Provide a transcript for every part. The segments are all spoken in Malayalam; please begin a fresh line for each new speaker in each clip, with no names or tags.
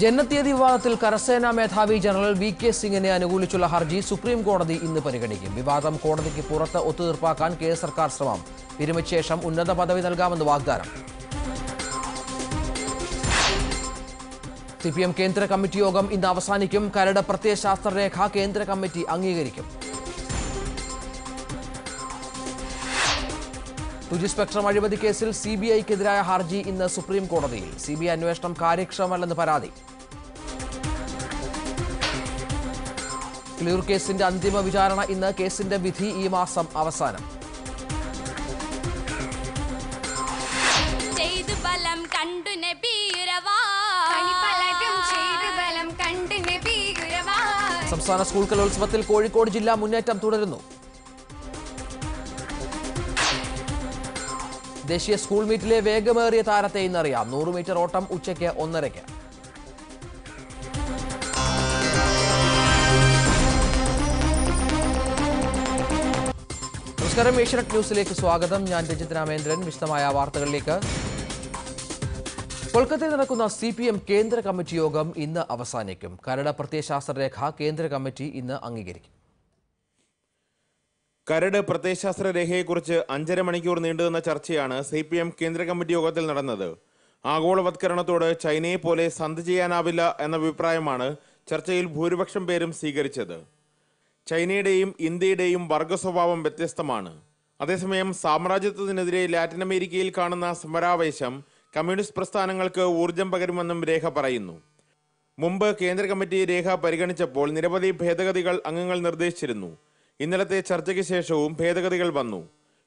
ജനതീയതി വിവാദത്തിൽ കരസേനാ മേധാവി ജനറൽ വി കെ സിംഗിനെ അനുകൂലിച്ചുള്ള ഹർജി സുപ്രീം കോടതി ഇന്ന് പരിഗണിക്കും. വിവാദം കോടതിക്ക് പുറത്ത് ഒത്തുതീർപ്പാക്കാൻ കേന്ദ്ര സർക്കാർ ശ്രമം. വിരമിച്ച ശേഷം ഉന്നത പദവി നൽകാമെന്ന് വാഗ്ദാനം. സി പി എം കേന്ദ്ര കമ്മിറ്റി യോഗം ഇന്ന് അവസാനിക്കും. കരട് പ്രത്യയശാസ്ത്രരേഖ കേന്ദ്ര കമ്മിറ്റി അംഗീകരിക്കും. തുജി സ്പെക്ട്രം അഴിമതി കേസിൽ സി ബി ഐക്കെതിരായ ഹർജി ഇന്ന് സുപ്രീം കോടതിയിൽ. സി ബി ഐ അന്വേഷണം കാര്യക്ഷമമല്ലെന്ന് പരാതി. ക്ലിയർ കേസിന്റെ അന്തിമ വിചാരണ ഇന്ന് കേസിന്റെ വിധി ഈ മാസം അവസാനം.
കണ്ടു
സംസ്ഥാന സ്കൂൾ കലോത്സവത്തിൽ കോഴിക്കോട് ജില്ല മുന്നേറ്റം തുടരുന്നു. ദേശീയ സ്കൂൾ മീറ്റിലെ വേഗമേറിയ താരത്തെ ഇന്നറിയാം. നൂറ് മീറ്റർ ഓട്ടം ഉച്ചയ്ക്ക് ഒന്നരയ്ക്ക്. നമസ്കാരം ഏഷ്യനെറ്റ് ന്യൂസിലേക്ക് സ്വാഗതം. ഞാൻ രജിത് രാമേന്ദ്രൻ. വിശദമായ വാർത്തകളിലേക്ക്. കൊൽക്കത്തയിൽ നടക്കുന്ന സി പി എം കേന്ദ്ര കമ്മിറ്റി യോഗം ഇന്ന് അവസാനിക്കും. കരട് പ്രത്യയശാസ്ത്ര രേഖ കേന്ദ്ര കമ്മിറ്റി ഇന്ന് അംഗീകരിക്കും.
കരട് പ്രത്യയശാസ്ത്ര രേഖയെക്കുറിച്ച് അഞ്ചര മണിക്കൂർ നീണ്ടുനിന്ന ചർച്ചയാണ് സി പി എം കേന്ദ്ര കമ്മിറ്റി യോഗത്തിൽ നടന്നത്. ആഗോളവത്കരണത്തോട് ചൈനയെ പോലെ സന്ധി ചെയ്യാനാവില്ല എന്ന അഭിപ്രായമാണ് ചർച്ചയിൽ ഭൂരിപക്ഷം പേരും സ്വീകരിച്ചത്. ചൈനയുടെയും ഇന്ത്യയുടെയും വർഗ സ്വഭാവം വ്യത്യസ്തമാണ്. അതേസമയം സാമ്രാജ്യത്വത്തിനെതിരെ ലാറ്റിൻ അമേരിക്കയിൽ കാണുന്ന സമരാവേശം കമ്മ്യൂണിസ്റ്റ് പ്രസ്ഥാനങ്ങൾക്ക് ഊർജം പകരുമെന്നും രേഖ പറയുന്നു. മുമ്പ് കേന്ദ്ര കമ്മിറ്റി രേഖ പരിഗണിച്ചപ്പോൾ നിരവധി ഭേദഗതികൾ അംഗങ്ങൾ നിർദ്ദേശിച്ചിരുന്നു. ഇന്നലത്തെ ചർച്ചയ്ക്ക് ശേഷവും ഭേദഗതികൾ വന്നു.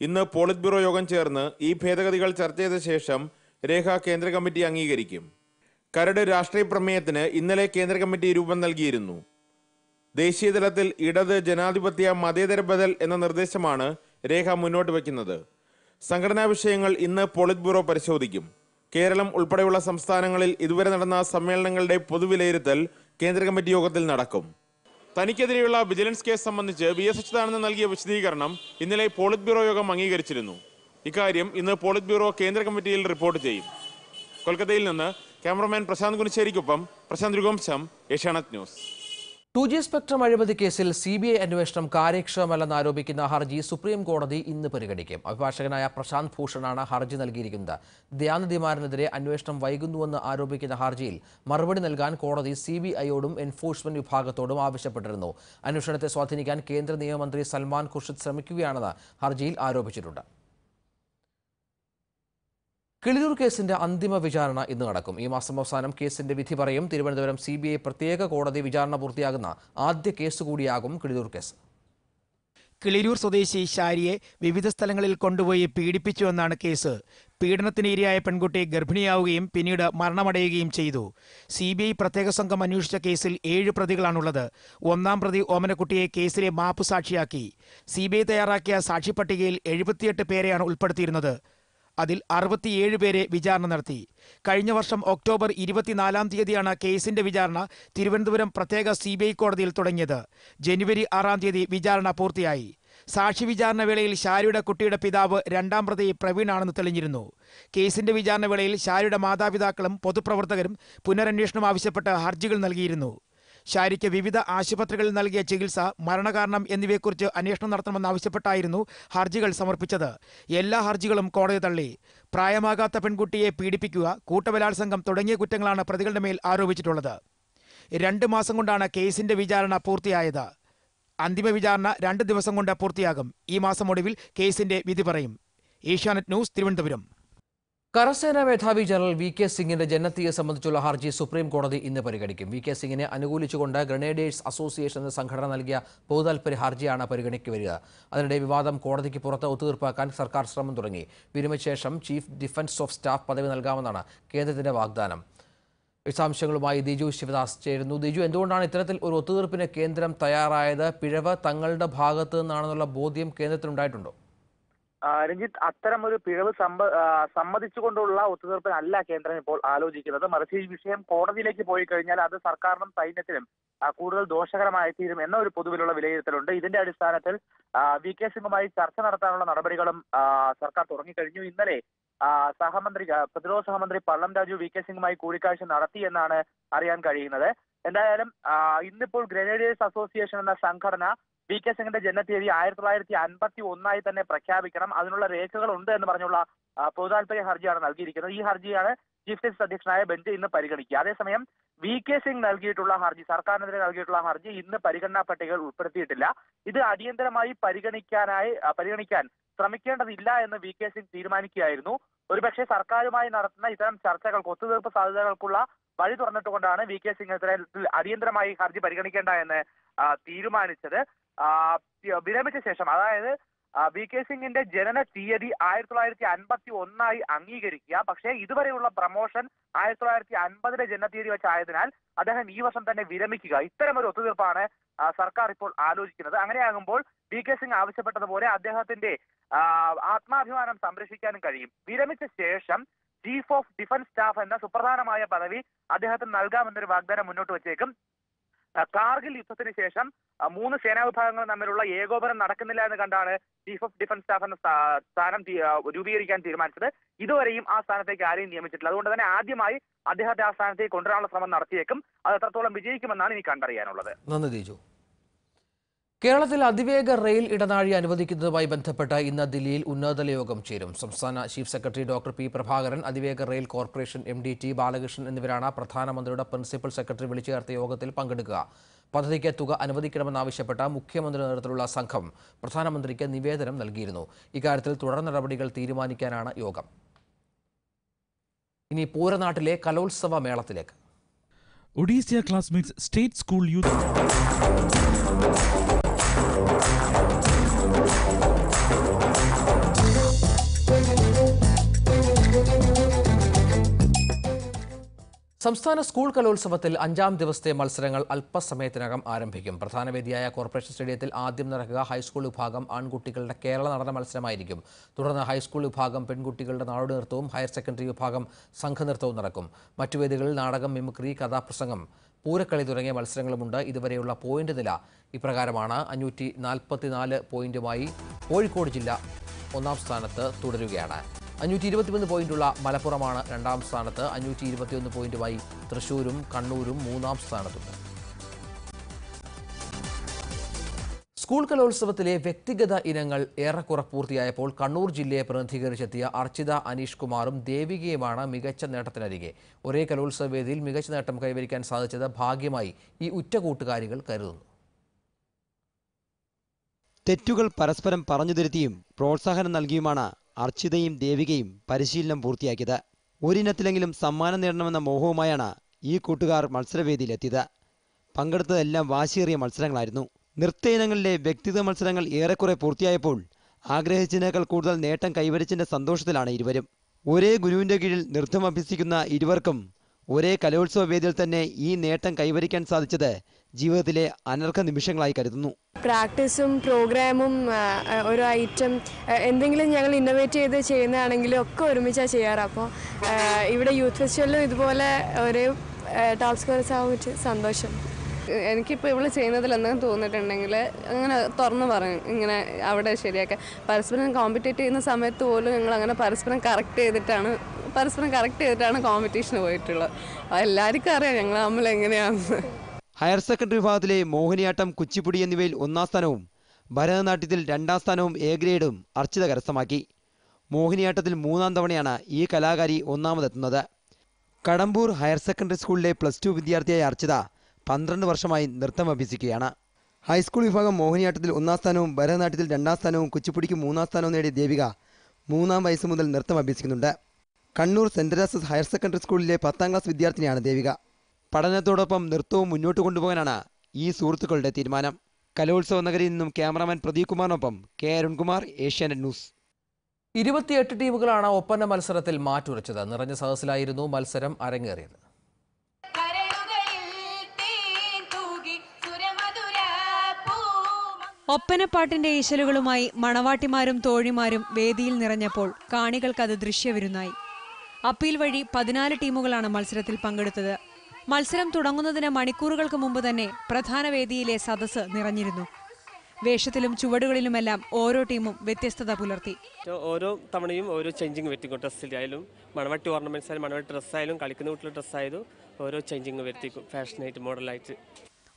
ഇന്ന് പോളിറ്റ് ബ്യൂറോ യോഗം ചേർന്ന് ഈ ഭേദഗതികൾ ചർച്ച ചെയ്ത ശേഷം രേഖ കേന്ദ്ര കമ്മിറ്റി അംഗീകരിക്കും. കരട് രാഷ്ട്രീയ പ്രമേയത്തിന് ഇന്നലെ കേന്ദ്ര കമ്മിറ്റി രൂപം നൽകിയിരുന്നു. ദേശീയതലത്തിൽ ഇടത് ജനാധിപത്യ മതേതര ബദൽ എന്ന നിർദ്ദേശമാണ് രേഖ മുന്നോട്ട് വയ്ക്കുന്നത്. സംഘടനാ വിഷയങ്ങൾ ഇന്ന് പോളിറ്റ് ബ്യൂറോ പരിശോധിക്കും. കേരളം ഉൾപ്പെടെയുള്ള സംസ്ഥാനങ്ങളിൽ ഇതുവരെ നടന്ന സമ്മേളനങ്ങളുടെ പൊതുവിലയിരുത്തൽ കേന്ദ്ര കമ്മിറ്റി യോഗത്തിൽ നടക്കും. തനിക്കെതിരെയുള്ള വിജിലൻസ് കേസ് സംബന്ധിച്ച് വി എസ് അച്യുതാനന്ദൻ നൽകിയ വിശദീകരണം ഇന്നലെ പോളിറ്റ് ബ്യൂറോ യോഗം അംഗീകരിച്ചിരുന്നു. ഇക്കാര്യം ഇന്ന് പോളിറ്റ് ബ്യൂറോ കേന്ദ്ര കമ്മിറ്റിയിൽ റിപ്പോർട്ട് ചെയ്യും. കൊൽക്കത്തയിൽ നിന്ന് cameraman Prashant കുനിശ്ശേരിക്കൊപ്പം Prashanth Raghuvamsam Asianet news.
Two G spectrum അഴിമതി കേസിൽ സി ബി ഐ അന്വേഷണം കാര്യക്ഷമമല്ലെന്ന് ആരോപിക്കുന്ന ഹർജി സുപ്രീം കോടതി ഇന്ന് പരിഗണിക്കും. അഭിഭാഷകനായ പ്രശാന്ത് ഭൂഷണാണ് ഹർജി നൽകിയിരിക്കുന്നത്. ദയാനിധിമാരനെതിരെ അന്വേഷണം വൈകുന്നുവെന്ന് ആരോപിക്കുന്ന ഹർജിയിൽ മറുപടി നൽകാൻ കോടതി സി ബി ഐയോടും എൻഫോഴ്സ്മെന്റ് വിഭാഗത്തോടും ആവശ്യപ്പെട്ടിരുന്നു. അന്വേഷണത്തെ സ്വാധീനിക്കാൻ കേന്ദ്ര നിയമമന്ത്രി സൽമാൻ ഖുർഷിദ് ശ്രമിക്കുകയാണെന്ന് ഹർജിയിൽ ആരോപിച്ചിട്ടുണ്ട്. കിളിയൂർ കേസിന്റെ അന്തിമ വിചാരണ ഇന്ന് നടക്കും. ഈ മാസം അവസാനം കേസിന്റെ വിധി പറയും. തിരുവനന്തപുരം സി പ്രത്യേക കോടതി വിചാരണ പൂർത്തിയാകുന്ന ആദ്യ കേസ് കൂടിയാകും കിളിയൂർ കേസ്.
കിളിരൂർ സ്വദേശി ഷാരിയെ വിവിധ സ്ഥലങ്ങളിൽ കൊണ്ടുപോയി പീഡിപ്പിച്ചുവെന്നാണ് കേസ്. പീഡനത്തിന് ഇരയായ പെൺകുട്ടി ഗർഭിണിയാവുകയും പിന്നീട് മരണമടയുകയും ചെയ്തു. സി ബി ഐ പ്രത്യേക സംഘം അന്വേഷിച്ച കേസിൽ ഏഴ് പ്രതികളാണുള്ളത്. ഒന്നാം പ്രതി ഓമനക്കുട്ടിയെ കേസിലെ മാപ്പ് സാക്ഷിയാക്കി. സി ബി ഐ തയ്യാറാക്കിയ സാക്ഷിപ്പട്ടികയിൽ എഴുപത്തിയെട്ട് പേരെയാണ് ഉൾപ്പെടുത്തിയിരുന്നത്. അതിൽ അറുപത്തിയേഴ് പേരെ വിചാരണ നടത്തി. കഴിഞ്ഞ വർഷം ഒക്ടോബർ ഇരുപത്തിനാലാം തീയതിയാണ് കേസിന്റെ വിചാരണ തിരുവനന്തപുരം പ്രത്യേക സി കോടതിയിൽ തുടങ്ങിയത്. ജനുവരി ആറാം തീയതി വിചാരണ പൂർത്തിയായി. സാക്ഷി വിചാരണ വേളയിൽ ഷാരിയുടെ കുട്ടിയുടെ പിതാവ് രണ്ടാം പ്രതി പ്രവീണാണെന്ന് തെളിഞ്ഞിരുന്നു. കേസിന്റെ വിചാരണ വേളയിൽ ഷാരിയുടെ മാതാപിതാക്കളും പൊതുപ്രവർത്തകരും പുനരന്വേഷണം ആവശ്യപ്പെട്ട് ഹർജികൾ നൽകിയിരുന്നു. ഷാരിക്ക് വിവിധ ആശുപത്രികളിൽ നൽകിയ ചികിത്സ മരണകാരണം എന്നിവയെക്കുറിച്ച് അന്വേഷണം നടത്തണമെന്നാവശ്യപ്പെട്ടായിരുന്നു ഹർജികൾ സമർപ്പിച്ചത്. എല്ലാ ഹർജികളും കോടതി തള്ളി. പ്രായമാകാത്ത പെൺകുട്ടിയെ പീഡിപ്പിക്കുക കൂട്ടബലാത്സംഗം തുടങ്ങിയ കുറ്റങ്ങളാണ് പ്രതികളുടെ മേൽ ആരോപിച്ചിട്ടുള്ളത്. രണ്ട് മാസം കൊണ്ടാണ് കേസിന്റെ വിചാരണ പൂർത്തിയായത്. അന്തിമ വിചാരണ രണ്ട് ദിവസം കൊണ്ട് പൂർത്തിയാകും. ഈ മാസം ഒടുവിൽ കേസിന്റെ വിധി പറയും. ഏഷ്യാനെറ്റ് ന്യൂസ് തിരുവനന്തപുരം.
കരസേനാ മേധാവി ജനറൽ വി കെ സിംഗിന്റെ ജനനത്തീയെ സംബന്ധിച്ചുള്ള ഹർജി സുപ്രീം കോടതി ഇന്ന് പരിഗണിക്കും. വി കെ സിംഗിനെ അനുകൂലിച്ചുകൊണ്ട് ഗ്രനേഡേഴ്സ് അസോസിയേഷൻ എന്ന സംഘടന നൽകിയ പൊതുതാൽപര്യ ഹർജിയാണ് പരിഗണിക്ക് വരിക. അതിനിടെ വിവാദം കോടതിക്ക് പുറത്ത് ഒത്തുതീർപ്പാക്കാൻ സർക്കാർ ശ്രമം തുടങ്ങി. വിരമശേഷം ചീഫ് ഡിഫൻസ് ഓഫ് സ്റ്റാഫ് പദവി നൽകാമെന്നാണ് കേന്ദ്രത്തിന്റെ വാഗ്ദാനം. വിശദാംശങ്ങളുമായി ദിജു ശിവദാസ് ചേരുന്നു. ദിജു എന്തുകൊണ്ടാണ് ഇത്തരത്തിൽ ഒരു ഒത്തുതീർപ്പിന് കേന്ദ്രം തയ്യാറായത്? പിഴവ് തങ്ങളുടെ ഭാഗത്തു നിന്നാണെന്നുള്ള ബോധ്യം കേന്ദ്രത്തിനുണ്ടായിട്ടുണ്ടോ?
രഞ്ജിത്ത് അത്തരം ഒരു പിഴവ് സമ്മതിച്ചുകൊണ്ടുള്ള ഒത്തുതീർപ്പിനല്ല കേന്ദ്രം ഇപ്പോൾ ആലോചിക്കുന്നത്. മറിച്ച് ഈ വിഷയം കോടതിയിലേക്ക് പോയി കഴിഞ്ഞാൽ അത് സർക്കാരിനും സൈന്യത്തിനും കൂടുതൽ ദോഷകരമായി തീരും എന്ന ഒരു പൊതുവിലുള്ള വിലയിരുത്തലുണ്ട്. ഇതിന്റെ അടിസ്ഥാനത്തിൽ വി കെ സിംഗുമായി ചർച്ച നടത്താനുള്ള നടപടികളും സർക്കാർ തുടങ്ങിക്കഴിഞ്ഞു. ഇന്നലെ സഹമന്ത്രി പ്രതിരോധ സഹമന്ത്രി പള്ളം രാജു വി കെ സിംഗുമായി കൂടിക്കാഴ്ച നടത്തി എന്നാണ് അറിയാൻ കഴിയുന്നത്. എന്തായാലും ഇന്നിപ്പോൾ ഗ്രനേഡിയേഴ്സ് അസോസിയേഷൻ എന്ന സംഘടന വി കെ സിംഗിന്റെ ജനതീയതി ആയിരത്തി തൊള്ളായിരത്തി അൻപത്തി ഒന്നായി തന്നെ പ്രഖ്യാപിക്കണം. അതിനുള്ള രേഖകൾ ഉണ്ട് എന്ന് പറഞ്ഞുള്ള പൊതുതാൽപര്യ ഹർജിയാണ് നൽകിയിരിക്കുന്നത്. ഈ ഹർജിയാണ് ചീഫ് ജസ്റ്റിസ് അധ്യക്ഷനായ ബെഞ്ച് ഇന്ന് പരിഗണിക്കുക. അതേസമയം വി കെ സിംഗ് നൽകിയിട്ടുള്ള ഹർജി സർക്കാരിനെതിരെ നൽകിയിട്ടുള്ള ഹർജി ഇന്ന് പരിഗണനാ പട്ടികയിൽ ഉൾപ്പെടുത്തിയിട്ടില്ല. ഇത് അടിയന്തരമായി പരിഗണിക്കാനായി പരിഗണിക്കാൻ ശ്രമിക്കേണ്ടതില്ല എന്ന് വി കെ സിംഗ് തീരുമാനിക്കുകയായിരുന്നു. ഒരുപക്ഷെ സർക്കാരുമായി നടത്തുന്ന ഇത്തരം ചർച്ചകൾക്ക് ഒത്തുതീർപ്പ് സാധ്യതകൾക്കുള്ള വഴി തുറന്നിട്ടുകൊണ്ടാണ് വി കെ സിംഗ് അടിയന്തരമായി ഹർജി പരിഗണിക്കേണ്ട എന്ന് തീരുമാനിച്ചത്. വിരമിച്ച ശേഷം അതായത് വി കെ സിംഗിന്റെ ജനന തീയതി ആയിരത്തി തൊള്ളായിരത്തി അൻപത്തി ഒന്നായി അംഗീകരിക്കുക. പക്ഷേ ഇതുവരെയുള്ള പ്രമോഷൻ ആയിരത്തി തൊള്ളായിരത്തി അൻപതിലെ ജനന തീയതി വെച്ചായതിനാൽ അദ്ദേഹം ഈ വർഷം തന്നെ വിരമിക്കുക. ഇത്തരം ഒരു ഒത്തുതീർപ്പാണ് സർക്കാർ ഇപ്പോൾ ആലോചിക്കുന്നത്. അങ്ങനെയാകുമ്പോൾ വി കെ സിംഗ് ആവശ്യപ്പെട്ടതുപോലെ അദ്ദേഹത്തിന്റെ ആത്മാഭിമാനം സംരക്ഷിക്കാനും കഴിയും. വിരമിച്ച ശേഷം ചീഫ് ഓഫ് ഡിഫൻസ് സ്റ്റാഫ് എന്ന സുപ്രധാനമായ പദവി അദ്ദേഹത്തിന് നൽകാമെന്നൊരു വാഗ്ദാനം മുന്നോട്ട് വച്ചേക്കും. കാർഗിൽ യുദ്ധത്തിന് ശേഷം മൂന്ന് സേനാ വിഭാഗങ്ങൾ തമ്മിലുള്ള ഏകോപനം നടക്കുന്നില്ല എന്ന് കണ്ടാണ് ചീഫ് ഓഫ് ഡിഫൻസ് സ്റ്റാഫ് എന്ന സ്ഥാനം രൂപീകരിക്കാൻ തീരുമാനിച്ചത്. ഇതുവരെയും ആ സ്ഥാനത്തേക്ക് ആരെയും നിയമിച്ചിട്ടില്ല. അതുകൊണ്ട് തന്നെ ആദ്യമായി അദ്ദേഹത്തെ ആ സ്ഥാനത്തേക്ക് കൊണ്ടുവരാനുള്ള ശ്രമം നടത്തിയേക്കും. അത് എത്രത്തോളം വിജയിക്കുമെന്നാണ് ഇനി കണ്ടറിയാനുള്ളത്.
നന്ദി ദീജു കേരളത്തിൽ അതിവേഗ റെയിൽ ഇടനാഴി അനുവദിക്കുന്നതുമായി ബന്ധപ്പെട്ട് ഇന്ന് ദില്ലിയിൽ ഉന്നതതല യോഗം ചേരും. സംസ്ഥാന chief secretary doctor P Prabhakaran അതിവേഗ rail corporation M D T Balakrishnan എന്നിവരാണ് പ്രധാനമന്ത്രിയുടെ പ്രിൻസിപ്പൽ സെക്രട്ടറി വിളിച്ചു ചേർത്ത യോഗത്തിൽ പങ്കെടുക്കുക. പദ്ധതിക്ക് തുക അനുവദിക്കണമെന്നാവശ്യപ്പെട്ട മുഖ്യമന്ത്രി നേതൃത്വത്തിലുള്ള സംഘം പ്രധാനമന്ത്രിക്ക് നിവേദനം നൽകിയിരുന്നു. ഇക്കാര്യത്തിൽ തുടർ നടപടികൾ തീരുമാനിക്കാനാണ് യോഗം. ഇനി പൂരനാട്ടിലെ കലോത്സവ മേളത്തിലേക്ക്.
ഒഡീസിയ ക്ലാസ്മേറ്റ്സ് സ്റ്റേറ്റ് സ്കൂൾ യൂത്ത്
സംസ്ഥാന സ്കൂൾ കലോത്സവത്തിൽ അഞ്ചാം ദിവസത്തെ മത്സരങ്ങൾ അല്പസമയത്തിനകം ആരംഭിക്കും. പ്രധാന വേദിയായ കോർപ്പറേഷൻ സ്റ്റേഡിയത്തിൽ ആദ്യം നടക്കുക ഹൈസ്കൂൾ വിഭാഗം ആൺകുട്ടികളുടെ കേരള നടന മത്സരമായിരിക്കും. തുടർന്ന് ഹൈസ്കൂൾ വിഭാഗം പെൺകുട്ടികളുടെ നാടോടി നൃത്തവും ഹയർ സെക്കൻഡറി വിഭാഗം സംഘനൃത്തവും നടക്കും. മറ്റു വേദികളിൽ നാടകം മിമിക്രി കഥാപ്രസംഗം പൂരക്കളി തുടങ്ങിയ മത്സരങ്ങളുമുണ്ട്. ഇതുവരെയുള്ള പോയിന്റ് നില ഇപ്രകാരമാണ്. അഞ്ഞൂറ്റി നാൽപ്പത്തിനാല് പോയിന്റുമായി കോഴിക്കോട് ജില്ല ഒന്നാം സ്ഥാനത്ത് തുടരുകയാണ്. അഞ്ഞൂറ്റി ഇരുപത്തിമൂന്ന് പോയിന്റുള്ള മലപ്പുറമാണ് രണ്ടാം സ്ഥാനത്ത്. അഞ്ഞൂറ്റി ഇരുപത്തിയൊന്ന് പോയിന്റുമായി തൃശൂരും കണ്ണൂരും മൂന്നാം സ്ഥാനത്തുണ്ട്. സ്കൂൾ കലോത്സവത്തിലെ വ്യക്തിഗത ഇനങ്ങൾ ഏറെക്കുറെ പൂർത്തിയായപ്പോൾ കണ്ണൂർ ജില്ലയെ പ്രതിനിധീകരിച്ചെത്തിയ അർച്ചിത അനീഷ് കുമാറും ദേവികയുമാണ് മികച്ച നേട്ടത്തിനരികെ. ഒരേ കലോത്സവ വേദിയിൽ മികച്ച നേട്ടം കൈവരിക്കാൻ സാധിച്ചത് ഭാഗ്യമായി ഈ ഉറ്റ കൂട്ടുകാരികൾ കരുതുന്നു.
തെറ്റുകൾ പരസ്പരം പറഞ്ഞു തിരുത്തിയും പ്രോത്സാഹനം നൽകിയുമാണ് അർച്ചിതയും ദേവികയും പരിശീലനം പൂർത്തിയാക്കിയത്. ഒരിനത്തിലെങ്കിലും സമ്മാനം നേടണമെന്ന മോഹവുമായാണ് ഈ കൂട്ടുകാർ മത്സരവേദിയിലെത്തിയത്. പങ്കെടുത്തതെല്ലാം വാശിയേറിയ മത്സരങ്ങളായിരുന്നു. നൃത്ത ഇനങ്ങളിലെ വ്യക്തിത്വ മത്സരങ്ങൾ ഏറെക്കുറെ പൂർത്തിയായപ്പോൾ ആഗ്രഹിച്ചതിനേക്കാൾ കൂടുതൽ നേട്ടം കൈവരിച്ചതിന്റെ സന്തോഷത്തിലാണ് ഇരുവരും. ഒരേ ഗുരുവിന്റെ കീഴിൽ നൃത്തം അഭ്യസിക്കുന്ന ഇരുവർക്കും ഒരേ കലോത്സവ വേദിയിൽ തന്നെ ഈ നേട്ടം കൈവരിക്കാൻ സാധിച്ചത് ജീവിതത്തിലെ അനർഘ നിമിഷങ്ങളായി കരുതുന്നു.
പ്രാക്ടീസും പ്രോഗ്രാമും ഒരു ഐറ്റം എന്തെങ്കിലും ഞങ്ങൾ ഇന്നോവേറ്റ് ചെയ്ത് ചെയ്യുന്നതാണെങ്കിലും ഒക്കെ ഒരുമിച്ചാണ് ചെയ്യാറ്. അപ്പോൾ ഇവിടെ യൂത്ത് ഫെസ്റ്റിവലിലും ഇതുപോലെ ഒരു ടാസ്ക് ഫോഴ്സ് ആവാൻ പറ്റിയ സന്തോഷം.
എനിക്കിപ്പോൾ ഇവൾ ചെയ്യുന്നതിൽ എന്തെങ്കിലും തോന്നിയിട്ടുണ്ടെങ്കിൽ അങ്ങനെ തുറന്നു പറയും ഇങ്ങനെ അവിടെ ശരിയാക്കാൻ. പരസ്പരം കോമ്പറ്റേറ്റ് ചെയ്യുന്ന സമയത്ത് പോലും ഞങ്ങൾ അങ്ങനെ പരസ്പരം കറക്റ്റ് ചെയ്തിട്ടാണ് പരസ്പരം കറക്റ്റ് ചെയ്തിട്ടാണ് കോമ്പറ്റീഷന് പോയിട്ടുള്ളത്. അപ്പോൾ എല്ലാവർക്കും അറിയാം ഞങ്ങൾ തമ്മിൽ എങ്ങനെയാണെന്ന്.
ഹയർ സെക്കൻഡറി വിഭാഗത്തിലെ മോഹിനിയാട്ടം കുച്ചിപ്പുടി എന്നിവയിൽ ഒന്നാം സ്ഥാനവും ഭരതനാട്യത്തിൽ രണ്ടാം സ്ഥാനവും എ ഗ്രേഡും അർച്ചിത കരസ്ഥമാക്കി. മോഹിനിയാട്ടത്തിൽ മൂന്നാം തവണയാണ് ഈ കലാകാരി ഒന്നാമതെത്തുന്നത്. കടമ്പൂർ ഹയർ സെക്കൻഡറി സ്കൂളിലെ പ്ലസ് ടു വിദ്യാർത്ഥിയായ അർച്ചിത പന്ത്രണ്ട് വർഷമായി നൃത്തം അഭ്യസിക്കുകയാണ്. ഹൈസ്കൂൾ വിഭാഗം മോഹിനിയാട്ടത്തിൽ ഒന്നാം സ്ഥാനവും ഭരതനാട്യത്തിൽ രണ്ടാം സ്ഥാനവും കുച്ചിപ്പുടിക്ക് മൂന്നാം സ്ഥാനവും നേടിയ ദേവിക മൂന്നാം വയസ്സ് മുതൽ നൃത്തം അഭ്യസിക്കുന്നുണ്ട്. Kannur saint Joseph higher secondary സ്കൂളിലെ പത്താം ക്ലാസ് വിദ്യാർത്ഥിനിയാണ് ദേവിക. പഠനത്തോടൊപ്പം നൃത്തവും മുന്നോട്ട് കൊണ്ടുപോകാനാണ് ഈ സുഹൃത്തുക്കളുടെ തീരുമാനം. കലോത്സവ നഗരിയിൽ നിന്നും ക്യാമറാമാൻ പ്രദീപ് കുമാറിനൊപ്പം കെ അരുൺകുമാർ ഏഷ്യാനെറ്റ് ന്യൂസ്.
ഇരുപത്തിയെട്ട് ടീമുകളാണ് ഒപ്പന മത്സരത്തിൽ മാറ്റുരച്ചത് നിറഞ്ഞ സദസ്സിലായിരുന്നു മത്സരം അരങ്ങേറിയത്.
ഒപ്പനപ്പാട്ടിന്റെ ഈശലുകളുമായി മണവാട്ടിമാരും തോഴിമാരും വേദിയിൽ നിറഞ്ഞപ്പോൾ കാണികൾക്കത് ദൃശ്യവിരുന്നായി. അപ്പീൽ വഴി പതിനാല് ടീമുകളാണ് മത്സരത്തിൽ പങ്കെടുത്തത്. മത്സരം തുടങ്ങുന്നതിന് മണിക്കൂറുകൾക്ക് മുമ്പ് തന്നെ പ്രധാന വേദിയിലെ സദസ്സ് നിറഞ്ഞിരുന്നു. വേഷത്തിലും ചുവടുകളിലുമെല്ലാം ഓരോ ടീമും വ്യത്യസ്തത പുലർത്തി.
ഓരോ തവണയും ഓരോ ചേഞ്ചിങ് വരുത്തിക്കും ഡ്രസ്സിലായാലും മണവട്ടി ഓർണമെന്റ്സ് ആയാലും മണവട്ടി ഡ്രസ്സായാലും കളിക്കുന്ന വീട്ടിലെ ഡ്രസ്സായാലും ഓരോ ചേഞ്ചിങ് വരുത്തിക്കും ഫാഷനായിട്ട് മോഡലായിട്ട്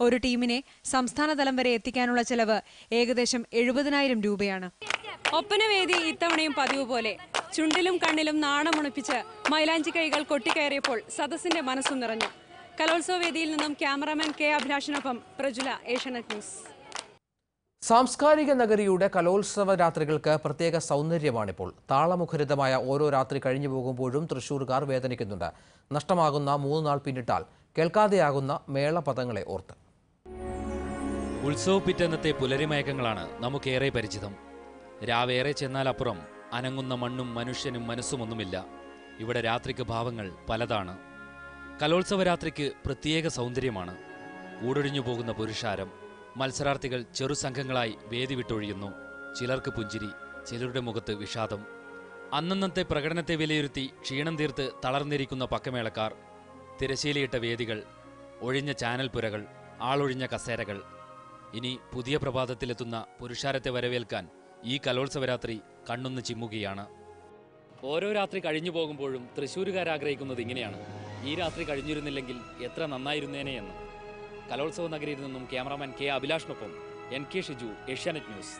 ഒരു ടീമിനെ സംസ്ഥാന തലം വരെ എത്തിക്കാനുള്ള ചെലവ് ഏകദേശം എഴുപതിനായിരം രൂപയാണ്. ഒപ്പനവേദി ഇത്തവണയും പതിവ് പോലെ. ചുണ്ടിലും കണ്ണിലും നാണമുണിപ്പിച്ച് മൈലാഞ്ചി കൈകൾ കൊട്ടിക്കയറിയപ്പോൾ സദസ്സിന്റെ മനസ്സു നിറഞ്ഞു. കലോത്സവ വേദിയിൽ നിന്നും ക്യാമറാമാൻ കെ അഭിലാഷിനൊപ്പം പ്രജുല ഏഷ്യാനെറ്റ് ന്യൂസ്.
സാംസ്കാരിക നഗരിയുടെ കലോത്സവ രാത്രികൾക്ക് പ്രത്യേക സൗന്ദര്യമാണിപ്പോൾ. താളമുഖരിതമായ ഓരോ രാത്രി കഴിഞ്ഞു പോകുമ്പോഴും തൃശൂർകാർ വേദനിക്കുന്നുണ്ട്. നഷ്ടമാകുന്ന മൂന്ന് നാൾ പിന്നിട്ടാൽ കേൾക്കാതെയാകുന്ന മേളപദങ്ങളെ ഓർത്ത്.
ഉത്സവപ്പിറ്റന്നത്തെ പുലരിമയക്കങ്ങളാണ് നമുക്കേറെ പരിചിതം. രാവേറെ ചെന്നാലപ്പുറം അനങ്ങുന്ന മണ്ണും മനുഷ്യനും മനസ്സുമൊന്നുമില്ല. ഇവിടെ രാത്രിക്ക് ഭാവങ്ങൾ പലതാണ്. കലോത്സവ രാത്രിക്ക് പ്രത്യേക സൗന്ദര്യമാണ്. ഊടൊഴിഞ്ഞു പോകുന്ന പുരുഷാരം മത്സരാർത്ഥികൾ ചെറുസംഘങ്ങളായി വേദി വിട്ടൊഴിയുന്നു. ചിലർക്ക് പുഞ്ചിരി ചിലരുടെ മുഖത്ത് വിഷാദം. അന്നന്നത്തെ പ്രകടനത്തെ വിലയിരുത്തി ക്ഷീണം തീർത്ത് തളർന്നിരിക്കുന്ന പക്കമേളക്കാർ തിരശീലയിട്ട വേദികൾ ഒഴിഞ്ഞ ചാനൽ പുരകൾ ആളൊഴിഞ്ഞ കസേരകൾ. ഇനി പുതിയ പ്രഭാതത്തിലെത്തുന്ന പുരുഷാരത്തെ വരവേൽക്കാൻ ഈ കലോത്സവരാത്രി കണ്ണൊന്ന് ചിമ്മുകയാണ്. ഓരോ രാത്രി കഴിഞ്ഞു പോകുമ്പോഴും തൃശ്ശൂരുകാർ ആഗ്രഹിക്കുന്നത് ഇങ്ങനെയാണ്. ഈ രാത്രി കഴിഞ്ഞിരുന്നില്ലെങ്കിൽ എത്ര നന്നായിരുന്നേനെ എന്ന്. കലോത്സവ നഗരിയിൽ നിന്നും cameraman K അഭിലാഷിനൊപ്പം N K Shiju Asianet news.